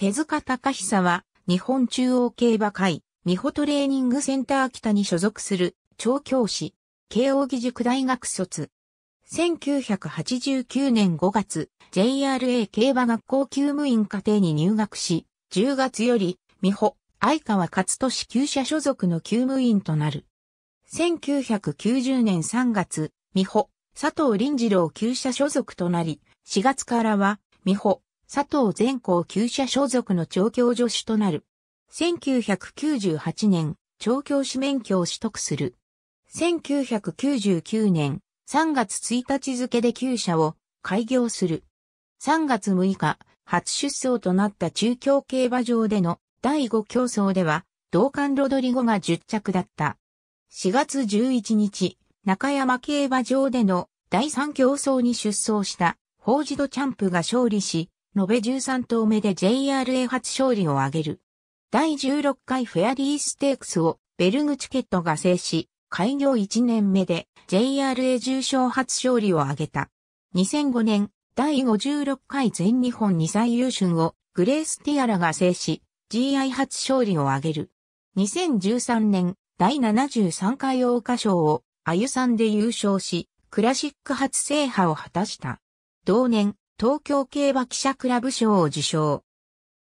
手塚隆久は、日本中央競馬会、美穂トレーニングセンター北に所属する、調教師、慶応義塾大学卒。1989年5月、JRA 競馬学校厩務員課程に入学し、10月より、美穂、相川勝利厩舎所属の厩務員となる。1990年3月、美穂、佐藤林次郎厩舎所属となり、4月からは、美穂、佐藤全校厩舎所属の調教助手となる。1998年、調教師免許を取得する。1999年3月1日付で厩舎を開業する。3月6日、初出走となった中京競馬場での第5競争では、同館ロドリゴが10着だった。4月11日、中山競馬場での第3競争に出走したフォージドチャンプが勝利し、延べ13頭目で JRA 初勝利を挙げる。第16回フェアリーステークスをベルグチケットが制し、開業1年目で JRA 重賞初勝利を挙げた。2005年、第56回全日本2歳優春をグレースティアラが制し、GI 初勝利を挙げる。2013年、第73回桜花賞をあゆさんで優勝し、クラシック初制覇を果たした。同年、東京競馬記者クラブ賞を受賞。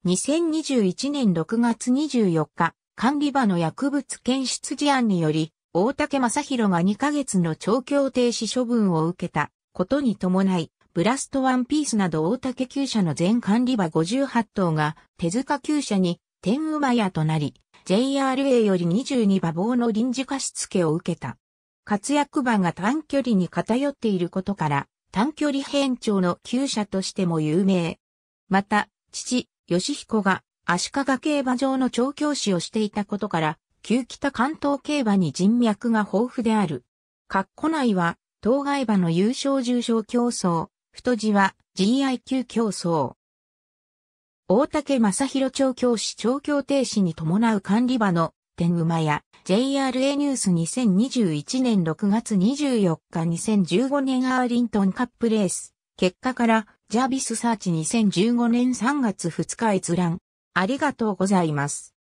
2021年6月24日、管理場の薬物検出事案により、大竹正宏が2ヶ月の調教停止処分を受けたことに伴い、ブラストワンピースなど大竹厩舎の全管理馬58頭が手塚厩舎に天馬屋となり、JRA より22馬房の臨時貸付を受けた。活躍馬が短距離に偏っていることから、短距離編長の厩舎としても有名。また、父、吉彦が足利競馬場の調教師をしていたことから、旧北関東競馬に人脈が豊富である。括弧内は、当該馬の優勝重賞競争、太字は GIQ 競争。大竹正宏調教師調教停止に伴う管理馬の天馬や JRA ニュース2021年6月24日2015年アーリントンカップレース。結果からジャビスサーチ2015年3月2日閲覧。ありがとうございます。